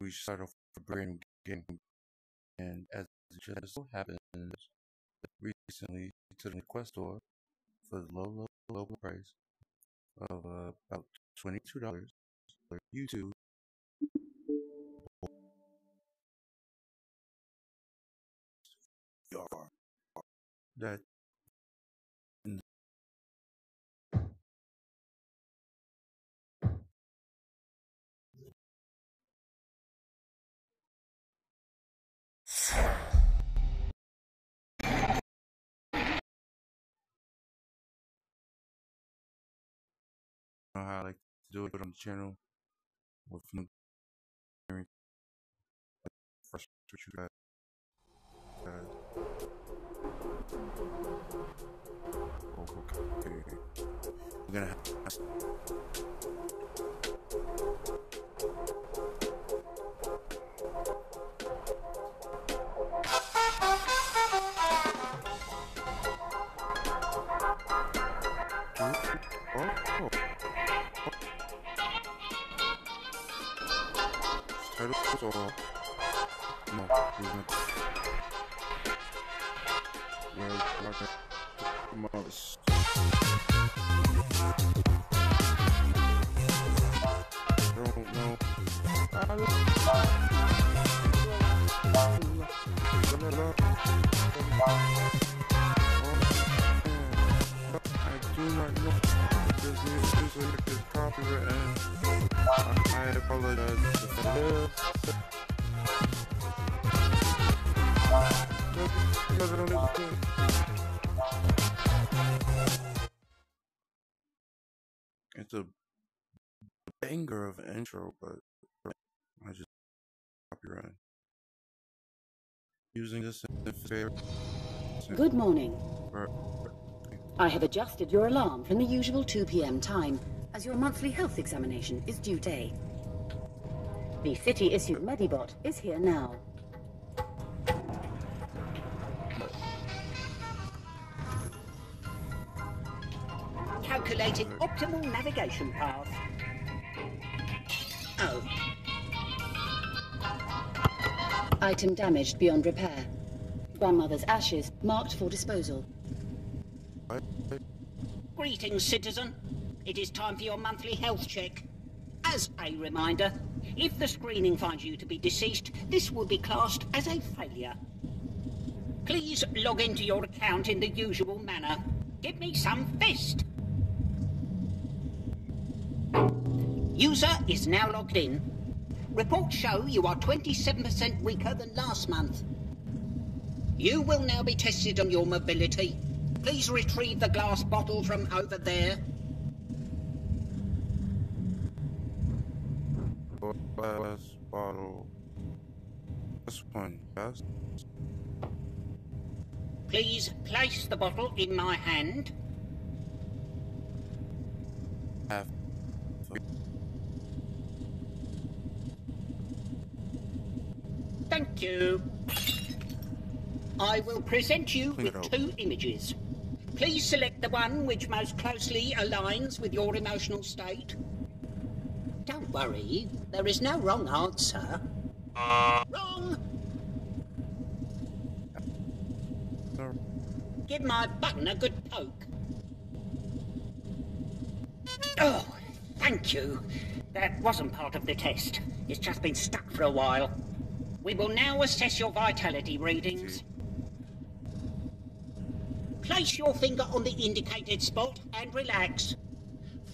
we start off a brand new game, and as it just so happens, recently to the Quest store for the low, low, low price of uh, about twenty-two dollars for YouTube. That know how I like to do it but on the channel with new first what you guys. Okay. We're gonna have titles or no? Isn't? Well, like a know. I do not know. This is is copyright and I apologize if it is. Because I don't listen. It's a banger of an intro, but I just copyright. Using this in favor. Good morning. I have adjusted your alarm from the usual 2 p.m. time, as your monthly health examination is due day. The city-issued Medibot is here now. Calculating optimal navigation path. Oh, Item damaged beyond repair. Grandmother's ashes marked for disposal. Greetings, citizen. It is time for your monthly health check. As a reminder, if the screening finds you to be deceased, this will be classed as a failure. Please log into your account in the usual manner. Give me some fist. User is now logged in. Reports show you are 27% weaker than last month. You will now be tested on your mobility. Please retrieve the glass bottle from over there. Glass bottle. This one, yes? Please place the bottle in my hand. Half. Thank you. I will present you with two images. Please select the one which most closely aligns with your emotional state. Don't worry, there is no wrong answer. Wrong! Give my button a good poke. Oh, thank you. That wasn't part of the test. It's just been stuck for a while. We will now assess your vitality readings. Place your finger on the indicated spot and relax.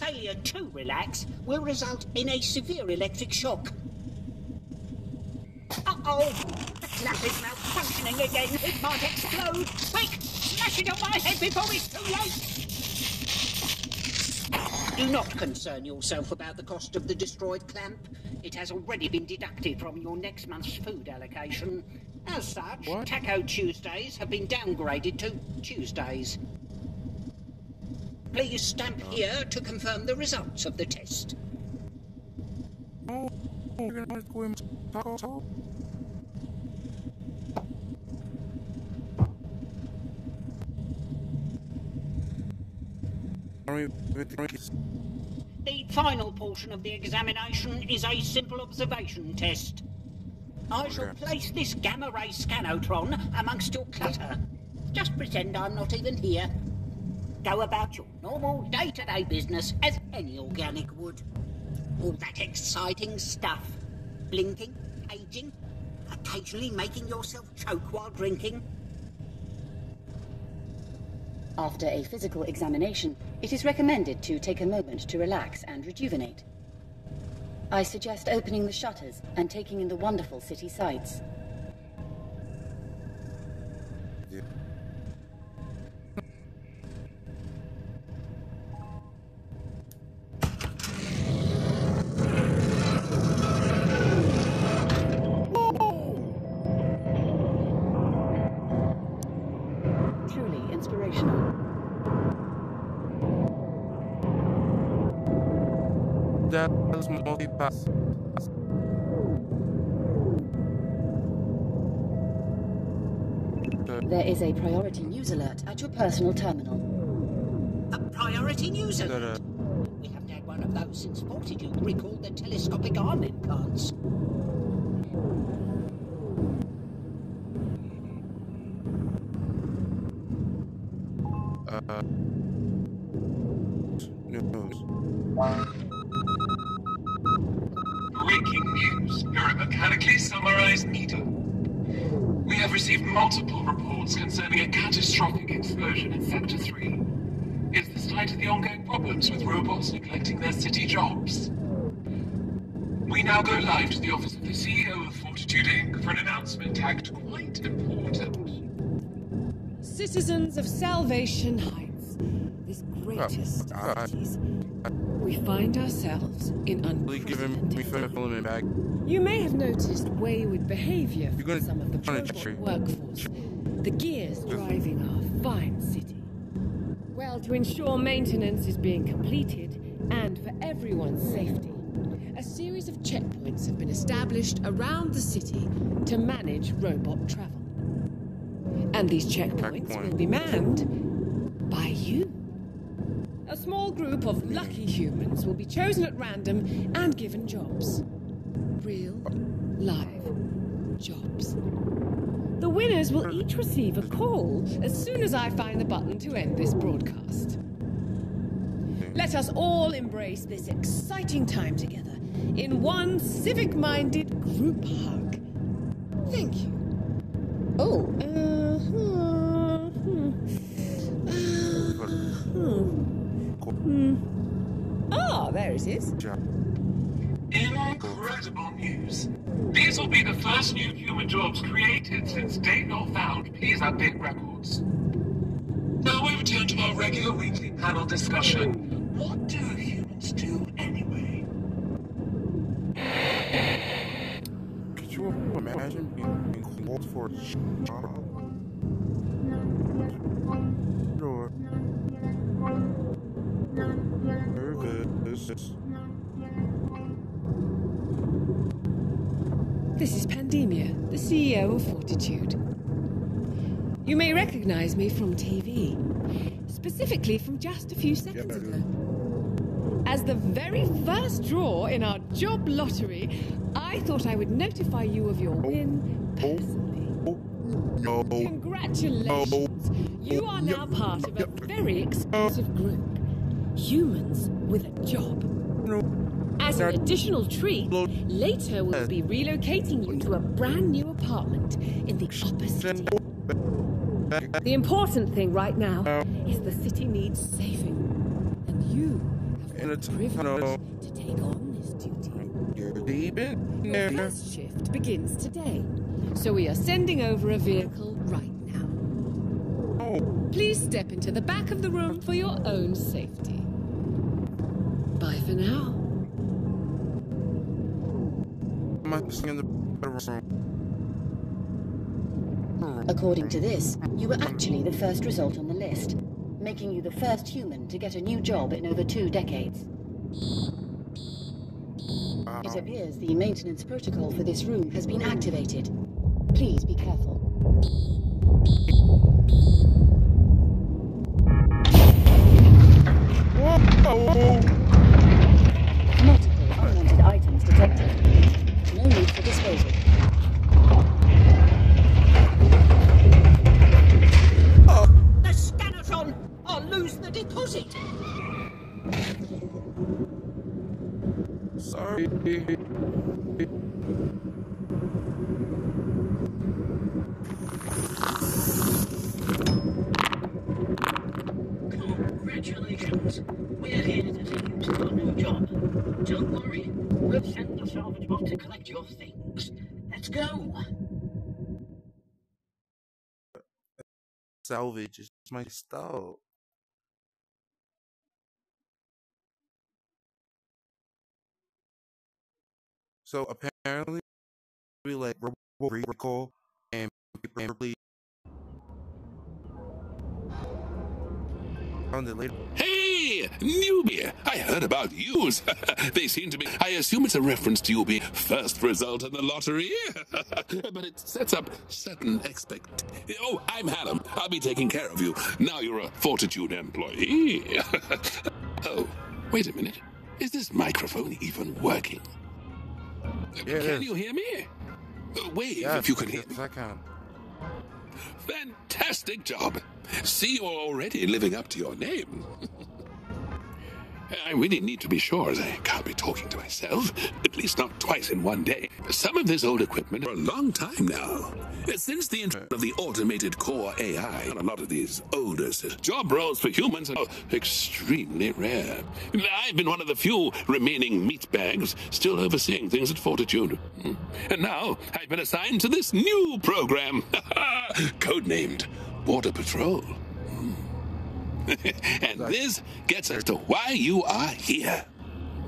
Failure to relax will result in a severe electric shock. Uh-oh! The lamp is malfunctioning again. It might explode. Quick! Smash it on my head before it's too late! Do not concern yourself about the cost of the destroyed clamp. It has already been deducted from your next month's food allocation. As such, What? Taco Tuesdays have been downgraded to Tuesdays. Please stamp here to confirm the results of the test. No, you're gonna go in taco talk. I don't even think it's The final portion of the examination is a simple observation test. I shall place this gamma ray scanotron amongst your clutter. Just pretend I'm not even here. Go about your normal day-to-day business as any organic would. All that exciting stuff. Blinking, aging, occasionally making yourself choke while drinking. After a physical examination, it is recommended to take a moment to relax and rejuvenate. I suggest opening the shutters and taking in the wonderful city sights. Multi-pass. There is a priority news alert at your personal terminal. A priority news alert. We haven't had one of those since Fortitude recalled the telescopic arm implants. uh, news. Breaking news. Neuromechanically summarized meter. We have received multiple reports concerning a catastrophic explosion in Sector 3. Is this tied to the ongoing problems with robots neglecting their city jobs? We now go live to the office of the CEO of Fortitude Inc. for an announcement tagged quite important. Citizens of Salvation Heights, this greatest Uh, uh, of cities, we find ourselves in Really giving me unprecedented. filament back. You may have noticed wayward behavior You're gonna- from some of the gonna robot workforce, the gears driving our fine city. Well, to ensure maintenance is being completed and for everyone's safety, a series of checkpoints have been established around the city to manage robot travel. And these checkpoints Checkpoint. will be manned by you. A small group of lucky humans will be chosen at random and given jobs. Real, live jobs. The winners will each receive a call as soon as I find the button to end this broadcast. Let us all embrace this exciting time together in one civic minded group hug. Thank you. Oh, uh, Uh, hmm. Ah, there it is. Incredible news. These will be the first new human jobs created since Date Not Found. Please update records. Now we return to our regular weekly panel discussion. What do humans do anyway? Could you imagine being called for a job? Or This is Pandemia, the CEO of Fortitude. You may recognize me from TV, specifically from just a few seconds ago. As the very first draw in our job lottery, I thought I would notify you of your win personally. No. Congratulations! You are now part of a very exclusive group. Humans with a job. As an additional treat, later we'll be relocating you to a brand new apartment in the upper city. The important thing right now is the city needs saving. And you have the privilege to take on this duty. You're deep in Your first shift begins today. So we are sending over a vehicle right now. Oh, Please step into the back of the room for your own safety. Bye for now. am I in the bedroom? According to this, you were actually the first result on the list, making you the first human to get a new job in over two decades. It appears the maintenance protocol for this room has been activated. Please be lose the deposit. Sorry. Congratulations. We're here to take you to your new job. Don't worry, we'll send the salvage bot to collect your things. Let's go. Salvage is my style. So apparently, we like recall and probably later. Hey, newbie! I heard about yous. they seem to be. I assume it's a reference to you being first result in the lottery. but it sets up certain expect. Oh, I'm Hallam. I'll be taking care of you. Now you're a Fortitude employee. oh, wait a minute. Is this microphone even working? Yeah, can you hear me? Uh, Wave Yes, if you can hear me. I can. Fantastic job. See, you're already living up to your name. I really need to be sure as I can't be talking to myself, at least not twice in one day. Some of this old equipment for a long time now. Since the intro of the automated core AI on a lot of these older systems, job roles for humans are extremely rare. I've been one of the few remaining meat bags still overseeing things at Fortitude. Hmm. And now I've been assigned to this new program, codenamed Border Patrol. and this gets us to why you are here.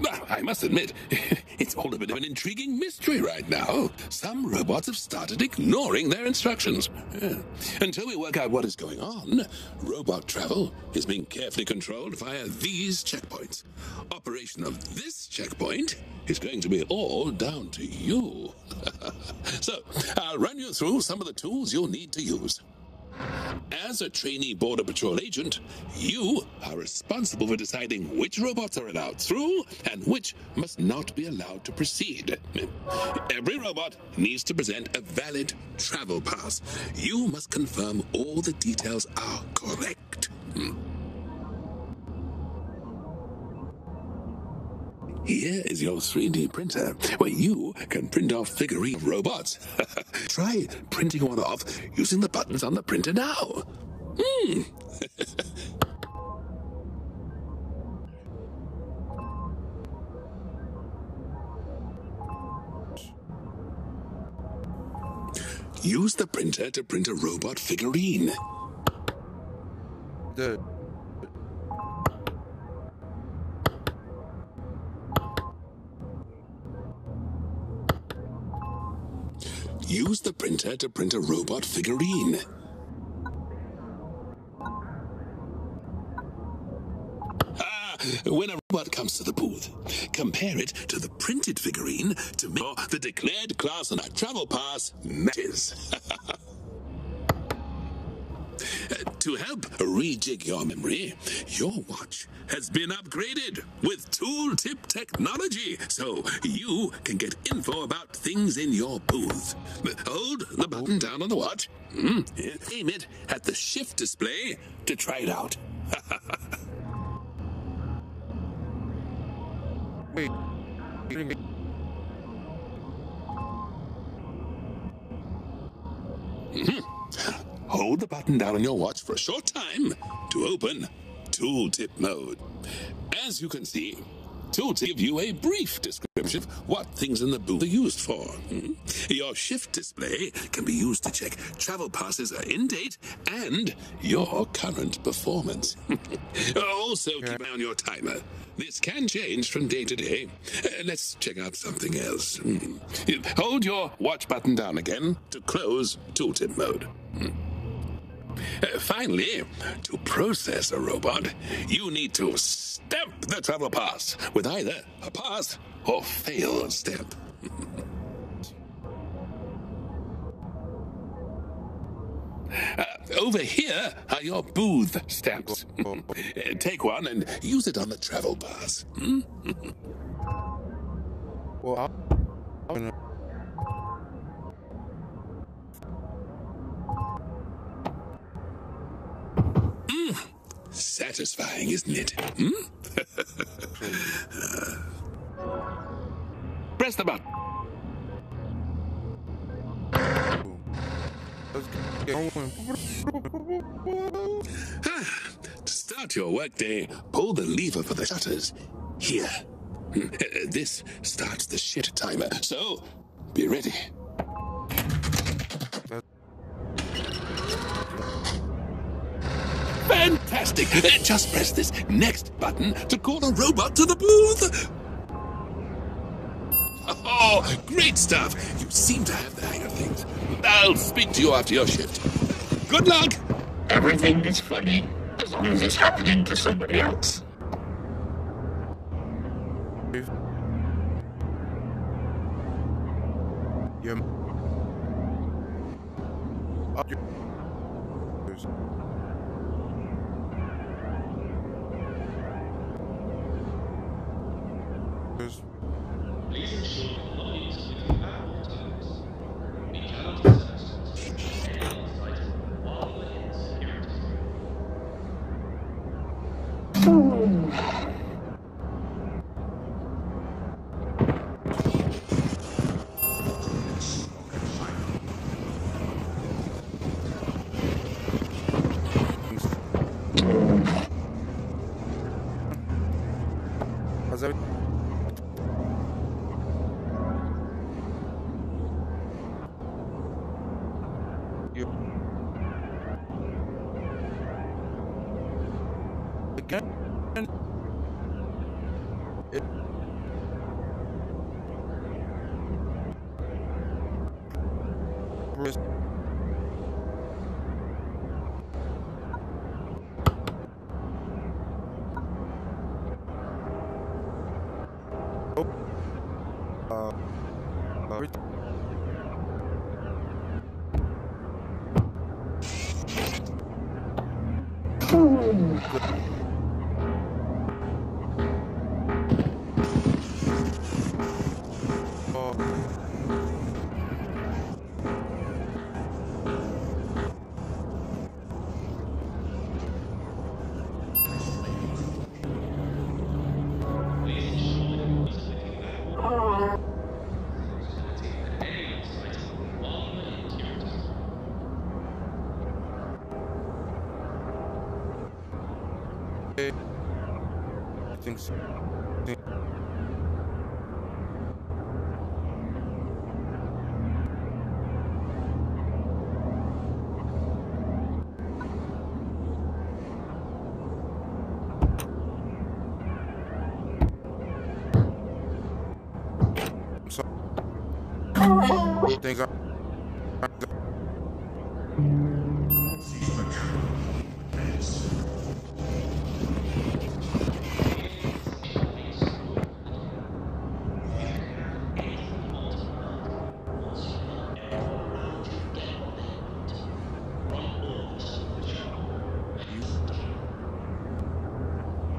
Well, I must admit, it's all a bit of an intriguing mystery right now. Some robots have started ignoring their instructions. Yeah. Until we work out what is going on, robot travel is being carefully controlled via these checkpoints. Operation of this checkpoint is going to be all down to you. so, I'll run you through some of the tools you'll need to use. As a trainee Border Patrol agent, you are responsible for deciding which robots are allowed through and which must not be allowed to proceed. Every robot needs to present a valid travel pass. You must confirm all the details are correct. Here is your 3D printer, where you can print off figurine robots. Try printing one off using the buttons on the printer now. Hmm. Use the printer to print a robot figurine. The Use the printer to print a robot figurine. Ah, when a robot comes to the booth, compare it to the printed figurine to make sure the declared class on a travel pass matches. To help rejig your memory, your watch has been upgraded with tooltip technology so you can get info about things in your booth. Hold the button down on the watch, mm, aim it at the shift display to try it out. wait. The button down on your watch for a short time to open tooltip mode. As you can see, tooltip give you a brief description of what things in the booth are used for. Hmm. Your shift display can be used to check travel passes are in date and your current performance. also, keep an eye on your timer. This can change from day to day. Uh, let's check out something else. Hmm. Hold your watch button down again to close tooltip mode. Finally, to process a robot, you need to stamp the travel pass with either a pass or fail stamp. Uh, over here are your booth stamps. Take one and use it on the travel pass. Hmm? Well, Satisfying, isn't it? Hmm? Press the button. Going. To start your workday, pull the lever for the shutters. Here. This starts the shit timer. So, Be ready. Fantastic! Uh, Just press this next button to call a robot to the booth. Oh, great stuff! You seem to have the hang of things. I'll speak to you after your shift. Good luck! Everything is funny, as long as it's happening to somebody else. グッと。Think so. think-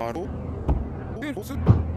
Model. You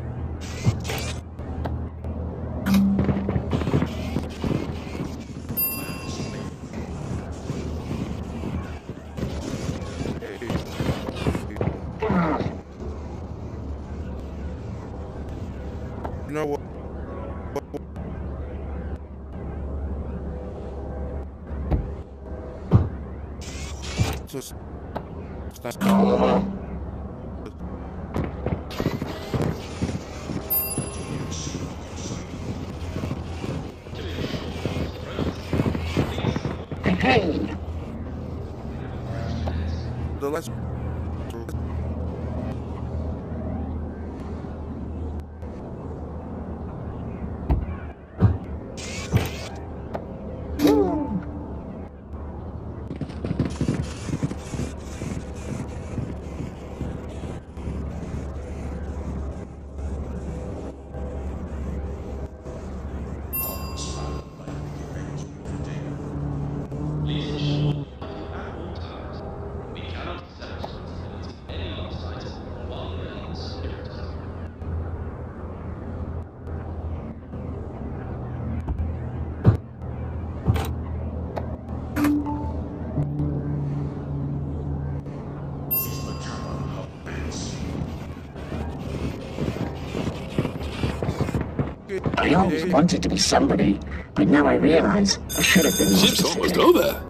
I always wanted to be somebody, but now I realize I should have been more Shift's almost over.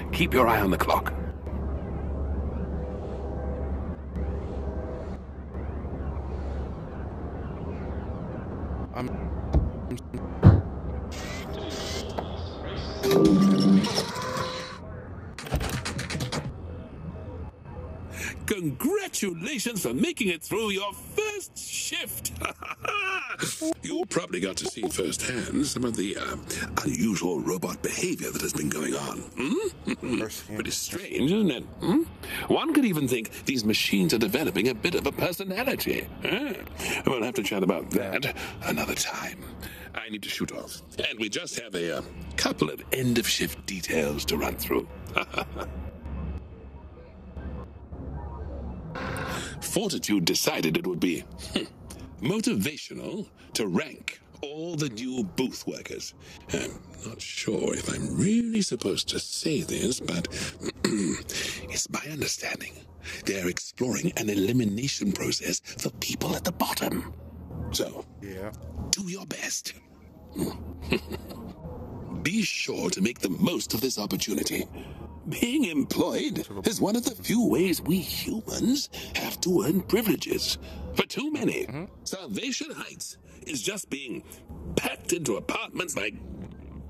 Keep your eye on the clock. Congratulations for making it through your first shift. you probably got to see firsthand some of the uh, unusual robot behavior that has been going on. Hmm? Pretty strange, isn't it? Hmm? One could even think these machines are developing a bit of a personality. Huh? We'll have to chat about that another time. I need to shoot off, and we just have a uh, couple of end of shift details to run through. Fortitude decided it would be hmm, motivational to rank all the new booth workers. I'm not sure if I'm really supposed to say this, but it's my understanding they're exploring an elimination process for people at the bottom. So, Yeah. do your best. Be sure to make the most of this opportunity. Being employed is one of the few ways we humans have to earn privileges. For too many, Salvation Heights is just being packed into apartments like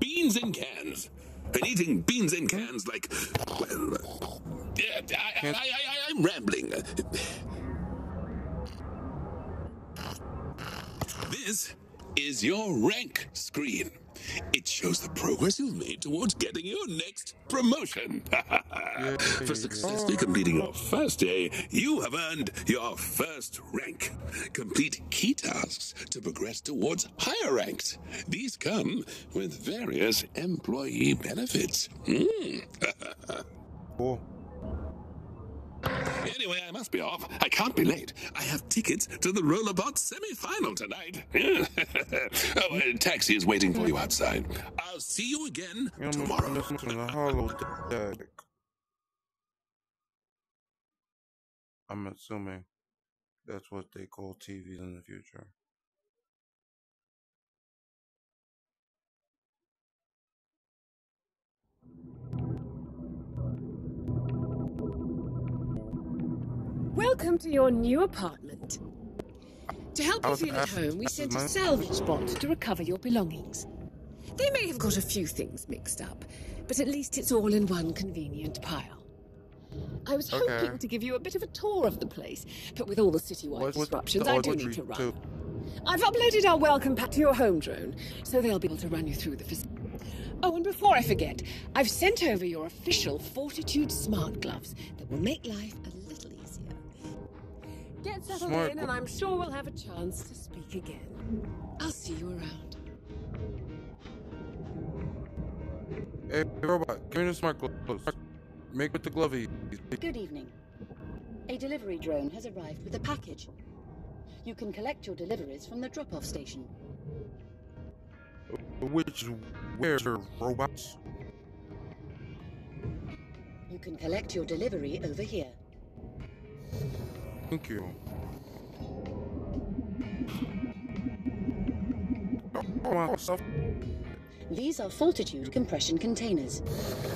beans in cans. And eating beans in cans like, well, yeah, I, I, I, I, I'm rambling. This is your rank screen. It shows the progress you've made towards getting your next promotion. For successfully completing your first day, you have earned your first rank. Complete key tasks to progress towards higher ranks. These come with various employee benefits. Hmm. Cool. Anyway, I must be off. I can't be late. I have tickets to the Rollerbot semi-final tonight. oh, a taxi is waiting for you outside. I'll see you again tomorrow. listen to the holodeck. I'm assuming that's what they call TVs in the future. Welcome to your new apartment. To help you feel at home, we sent a salvage bot to recover your belongings. They may have got a few things mixed up, but at least it's all in one convenient pile. I was Okay. hoping to give you a bit of a tour of the place, but with all the citywide What- disruptions, the I do need to run. too? I've uploaded our welcome pack to your home drone, so they'll be able to run you through the facility. Oh, and before I forget, I've sent over your official Fortitude smart gloves that will make life a little easier. Get settled Smart in, and I'm sure we'll have a chance to speak again. I'll see you around. Hey, robot, give me the smart gloves. Make with the glovey. Good evening. A delivery drone has arrived with a package. You can collect your deliveries from the drop-off station. Which where robots? You can collect your delivery over here. Thank you. Oh. These are Fortitude compression containers.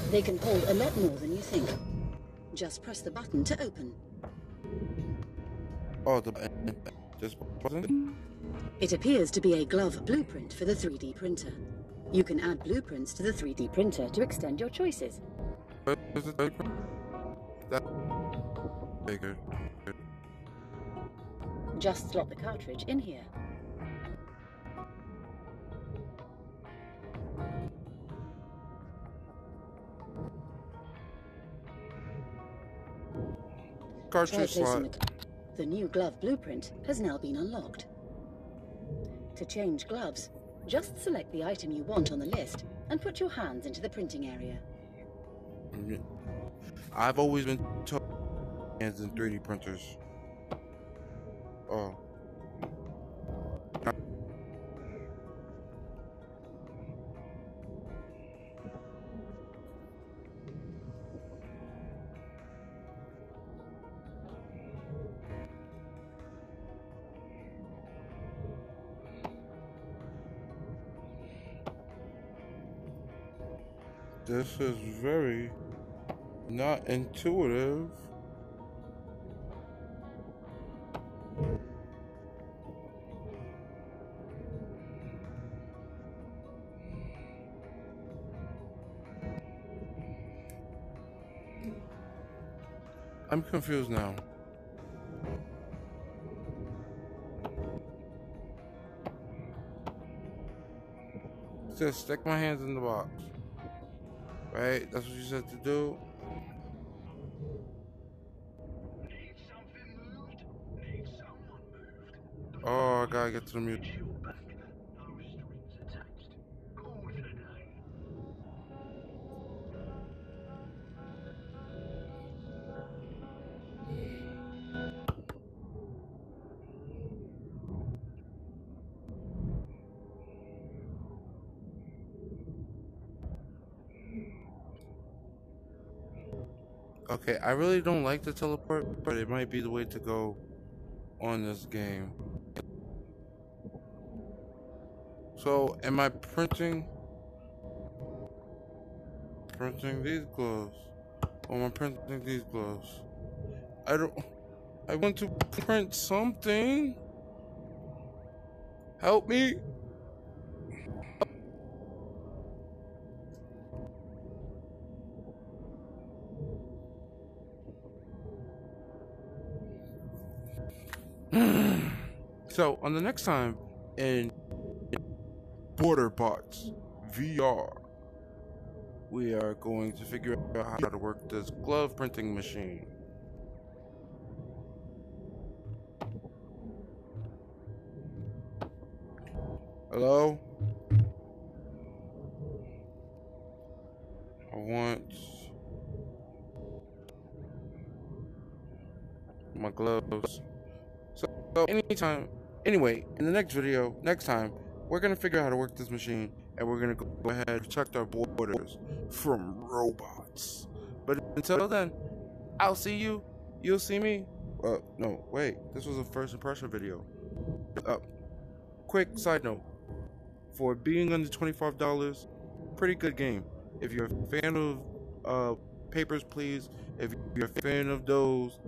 They can hold a lot more than you think. Just press the button to open. Oh, the this wasn't. It appears to be a glove blueprint for the 3D printer. You can add blueprints to the 3D printer to extend your choices. What is it? That. Okay, good. good. Just slot the cartridge in here. Cartridge slot. the, the new glove blueprint has now been unlocked. To change gloves, just select the item you want on the list and put your hands into the printing area. I've always been told hands in 3D printers. Oh. This is very not intuitive. I'm confused now. Just stick my hands in the box. Right? That's what you said to do. Oh, I gotta get to the music. Okay, I really don't like the teleport, but it might be the way to go on this game. So, am I printing printing these gloves? Oh, am I printing these gloves? I don't I want to print something. Help me. So on the next time in Border Bots VR, we are going to figure out how to work this glove printing machine. Hello? I want my gloves. So, so anytime, anyway, in the next video, next time, we're gonna figure out how to work this machine, and we're gonna go ahead and protect our borders from robots. But until then, I'll see you. You'll see me. Uh, no, wait. This was a first impression video. Uh, quick side note: for being under twenty-five dollars, pretty good game. If you're a fan of uh, Papers, Please. If you're a fan of those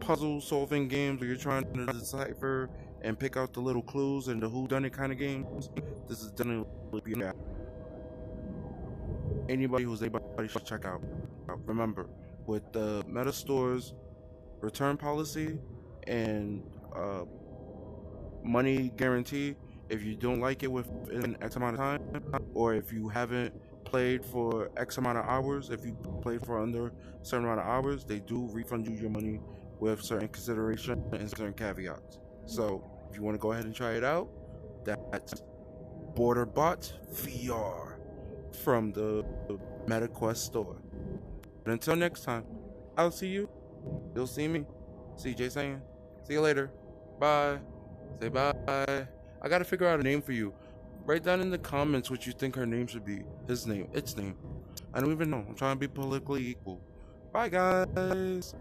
puzzle solving games where you're trying to decipher and pick out the little clues and the who done it kind of games, this is definitely. Anybody who's anybody should check out. Remember, with the Meta Stores return policy and uh, money guarantee, if you don't like it within X amount of time, or if you haven't played for X amount of hours, if you played for under a certain amount of hours, they do refund you your money with certain consideration and certain caveats. So if you want to go ahead and try it out, that's BorderBot VR from the MetaQuest store. But until next time, I'll see you. You'll see me. CJ saying, see you later. Bye. Say bye. I gotta figure out a name for you. Write down in the comments what you think her name should be. His name. Its name. I don't even know. I'm trying to be politically equal. Bye, guys.